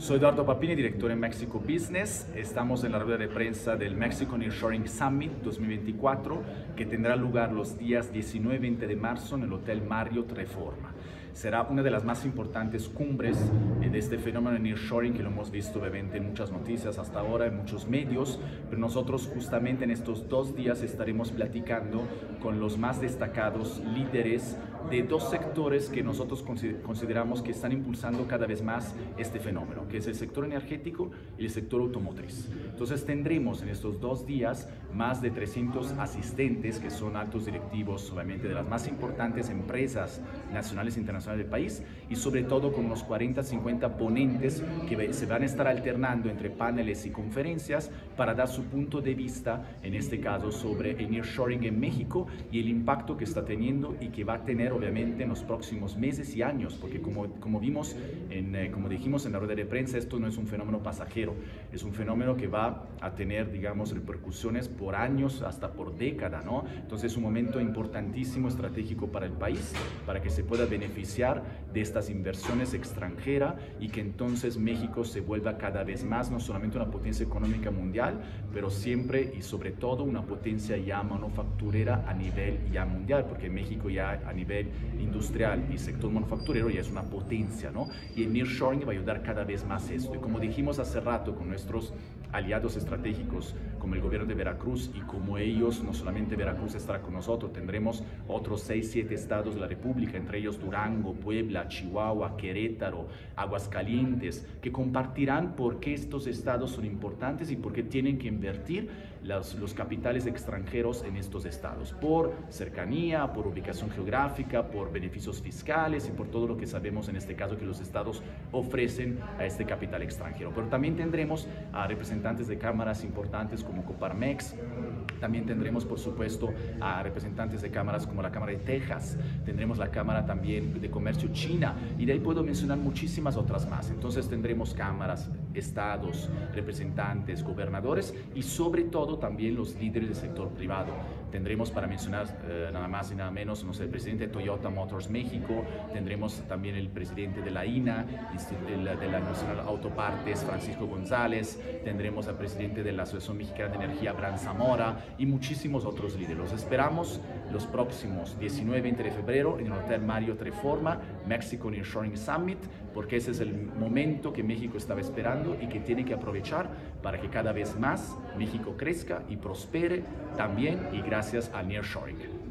Soy Eduardo Papini, director en Mexico Business. Estamos en la rueda de prensa del Mexico Nearshoring Summit 2024 que tendrá lugar los días 19 y 20 de marzo en el Hotel Marriott Reforma. Será una de las más importantes cumbres de este fenómeno de nearshoring que lo hemos visto obviamente en muchas noticias hasta ahora, en muchos medios, pero nosotros justamente en estos dos días estaremos platicando con los más destacados líderes de dos sectores que nosotros consideramos que están impulsando cada vez más este fenómeno, que es el sector energético y el sector automotriz. Entonces tendremos en estos dos días más de 300 asistentes que son altos directivos, obviamente, de las más importantes empresas nacionales e internacionales del país y sobre todo con unos 40, 50 ponentes que se van a estar alternando entre paneles y conferencias para dar su punto de vista, en este caso, sobre el nearshoring en México y el impacto que está teniendo y que va a tener obviamente en los próximos meses y años, porque como, como vimos, en, eh, como dijimos en la rueda de prensa, esto no es un fenómeno pasajero, es un fenómeno que va a tener, digamos, repercusiones por años hasta por década, ¿no? Entonces es un momento importantísimo, estratégico para el país, para que se pueda beneficiar de estas inversiones extranjeras y que entonces México se vuelva cada vez más, no solamente una potencia económica mundial, pero siempre y sobre todo una potencia ya manufacturera a nivel ya mundial, porque México ya a nivel industrial y sector manufacturero ya es una potencia, ¿no? Y el nearshoring va a ayudar cada vez más esto. Y como dijimos hace rato con nuestros aliados estratégicos como el gobierno de Veracruz y como ellos, no solamente Veracruz estará con nosotros, tendremos otros 6, 7 estados de la República, entre ellos Durango, Puebla, Chihuahua, Querétaro, Aguascalientes, que compartirán por qué estos estados son importantes y por qué tienen que invertir los, capitales extranjeros en estos estados, por cercanía, por ubicación geográfica, por beneficios fiscales y por todo lo que sabemos en este caso que los estados ofrecen a este capital extranjero. Pero también tendremos a representantes de cámaras importantes como Coparmex, también tendremos, por supuesto, a representantes de cámaras como la Cámara de Texas, tendremos la Cámara también de Comercio China, y de ahí puedo mencionar muchísimas otras más. Entonces tendremos cámaras, estados, representantes, gobernadores y sobre todo también los líderes del sector privado. Tendremos para mencionar eh, nada más y nada menos, no sé, el presidente de Toyota Motors México, tendremos también el presidente de la INA, de la, de la Nacional Autopartes, Francisco González, tendremos al presidente de la Asociación Mexicana de Energía, Bran Zamora, y muchísimos otros líderes. Los esperamos los próximos 19 y 20 de febrero en el Hotel Mario Treforma, Mexico Nearshoring Summit, porque ese es el momento que México estaba esperando y que tiene que aprovechar para que cada vez más México crezca y prospere también y gracias al Nearshoring.